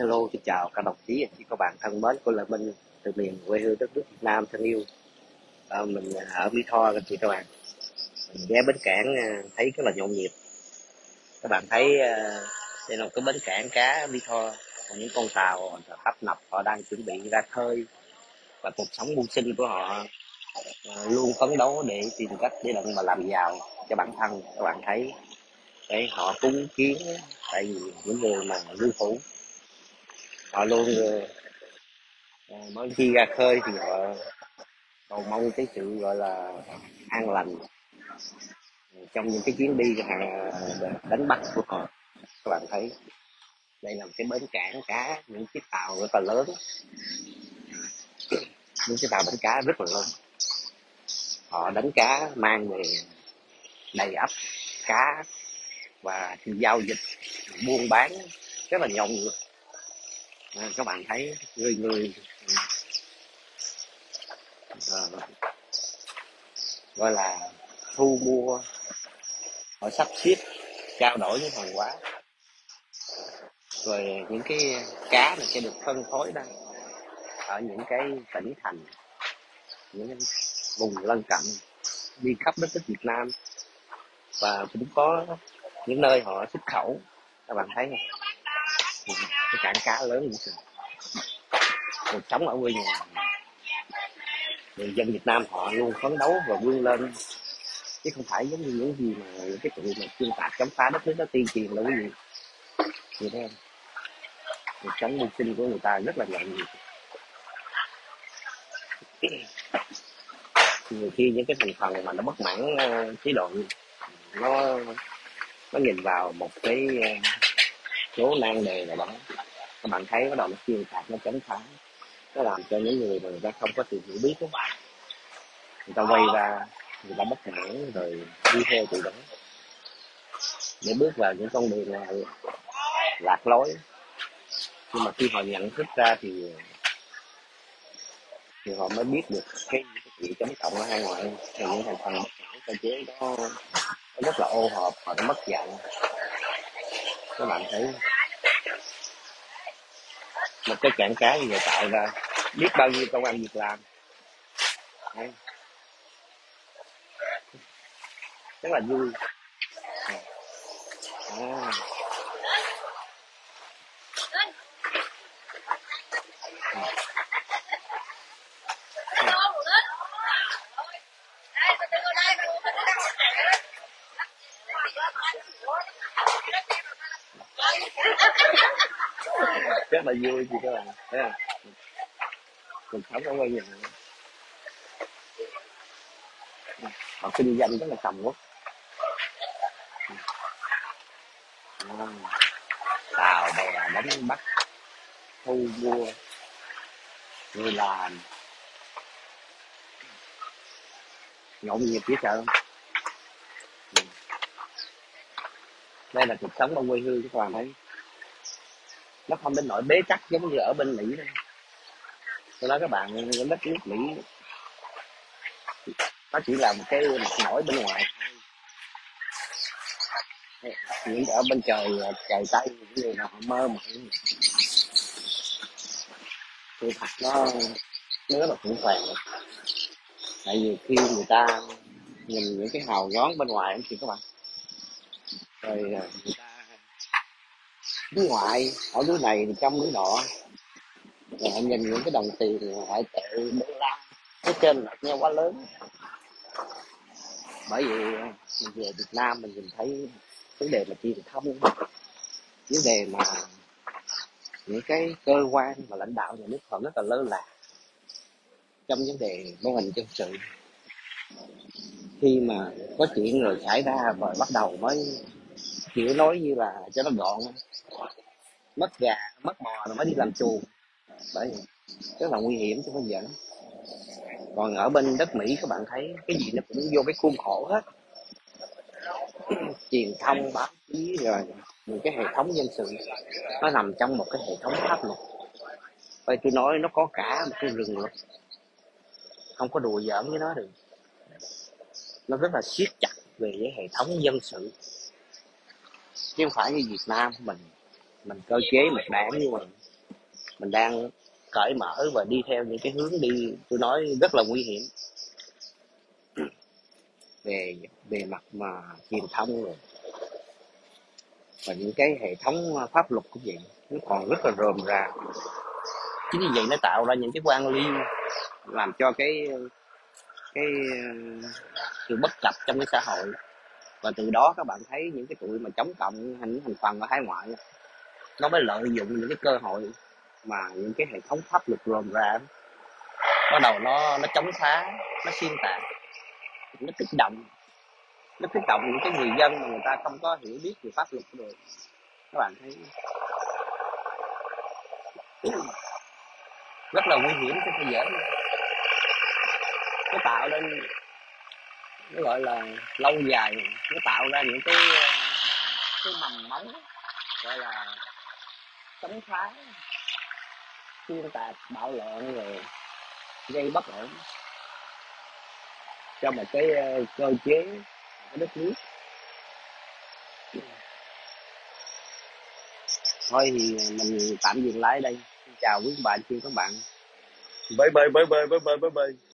Hello, xin chào các đồng chí chị các bạn thân mến của Lê Minh từ miền quê hương đất nước Việt Nam thân yêu. À, mình ở Mỹ Tho các chị các bạn. Mình ghé bến cảng à, thấy rất là nhộn nhịp. Các bạn thấy à, đây là một cái bến cảng cá Mỹ Tho. Còn những con tàu tấp nập họ đang chuẩn bị ra khơi và cuộc sống mưu sinh của họ à, luôn phấn đấu để tìm cách để đặng mà làm giàu cho bản thân. Các bạn thấy để họ cúng kiến tại vì những người mà lưu phủ họ luôn ờ, ờ, mỗi khi ra khơi thì họ cầu mong cái sự, gọi là, an lành. Trong những cái chuyến đi hàng ờ, đánh bắt của họ, các bạn thấy đây là một cái bến cảng cá, những chiếc tàu rất là lớn. Những cái tàu đánh cá rất là lớn. Họ đánh cá mang về đầy ắp cá và giao dịch, buôn bán rất là nhộn nhịp. Ờ, các bạn thấy người người. Ờ, gọi là thu mua họ sắp xếp trao đổi những hàng hóa. Rồi những cái cá này sẽ được phân phối đây ở những cái tỉnh thành những cái vùng lân cận đi khắp đất nước Việt Nam. Và cũng có những nơi họ xuất khẩu các bạn thấy không? Cái cảng cá lớn như thế. Cuộc sống ở quê nhà người dân Việt Nam họ luôn phấn đấu và vươn lên. Chứ không phải giống như những gì mà những cái tụi mà chuyên tạc chống phá đất nước nó tiên truyền là cái gì, vậy thế cuộc sống mưu sinh của người ta rất là nhộn nhịp. Nhiều khi những cái thành phần mà nó bất mãn ờ, chế độ nó nó nhìn vào một cái ờ, số nan đề nào đó các bạn thấy bắt đầu nó xuyên tạc nó chống phá nó làm cho những người mà người ta không có sự hiểu biết đó. người ta quay ra, người ta bất mãn rồi đi theo từ đó để bước vào những con đường là lạc lối. Nhưng mà khi họ nhận thức ra thì thì họ mới biết được cái gì chống cộng ở hai ngoại. Thì những thành phần bất mãn cơ chế đó, nó rất là ô hợp họ đã mất dạng. Các bạn thấy một cái cảng cá như vậy tạo ra biết bao nhiêu công ăn việc làm Đấy. rất là vui à rất là vui chị các bạn. Thấy không cuộc sống ở quê nhà. Họ kinh doanh rất là cầm quốc à, tàu bè đánh bắt thu mua người làm nhộn nhịp dễ sợ không? Đây là cuộc sống ở quê hương các bạn thấy nó không đến nỗi bế tắc giống như ở bên mỹ đâu. Tôi nói các bạn, cái đất nước mỹ, nó chỉ là một cái mặt nổi bên ngoài thôi. Những ở bên trời ờ, trời tây, những người nào họ mơ mộng. Sự thật nó nó rất là khủng hoảng. Tại vì khi người ta nhìn những cái hào nhoáng bên ngoài thì các bạn rồi à, người ta nước ngoại, ở nước này trong nước nọ. Rồi họ nhìn những cái đồng tiền ngoại tệ đô la cái trên lệch nhau quá lớn. Bởi vì à, mình về Việt Nam mình nhìn thấy vấn đề là truyền thông. Vấn đề mà những cái cơ quan mà lãnh đạo nhà nước họ rất là lơ là trong vấn đề mô hình dân sự. Khi mà có chuyện rồi xảy ra rồi bắt đầu mới kiểu nói như là cho nó gọn, mất gà, mất mò rồi mới đi làm chuồng. Bởi vì rất là nguy hiểm chứ không dẫn còn ở bên đất Mỹ, các bạn thấy cái gì nó cũng vô cái khuôn khổ hết. Truyền thông, báo chí rồi những cái hệ thống dân sự, nó nằm trong một cái hệ thống pháp luật. Vậy tôi nói nó có cả một cái rừng luật không có đùa giỡn với nó được. Nó rất là siết chặt về cái hệ thống dân sự chứ không phải như Việt Nam mình mình cơ chế, mình đảng như mình. Mình đang cởi mở và đi theo những cái hướng đi tôi nói rất là nguy hiểm. Về về mặt mà truyền thông rồi. Và những cái hệ thống pháp luật của vậy, nó còn rất là rườm rà. Chính vì vậy nó tạo ra những cái quan liêu, làm cho cái cái ờ, sự bất cập trong cái xã hội và từ đó các bạn thấy những cái tụi mà chống cộng hành thành phần ở hải ngoại nó mới lợi dụng những cái cơ hội mà những cái hệ thống pháp luật rồm ra bắt đầu nó nó chống phá, nó xuyên tạc, nó kích động, nó kích động những cái người dân mà người ta không có hiểu biết về pháp luật rồi các bạn thấy rất là nguy hiểm chứ không dễ nó tạo nên nó gọi là lâu dài nó tạo ra những cái ờ, cái mầm móng gọi là chống phá xuyên tạc bạo loạn rồi gây bất ổn cho một cái ờ, cơ chế của đất nước. Thôi thì mình tạm dừng lại đây. Chào quý bạn, chị các bạn. Bơi bye bye bye bye bye bye bye.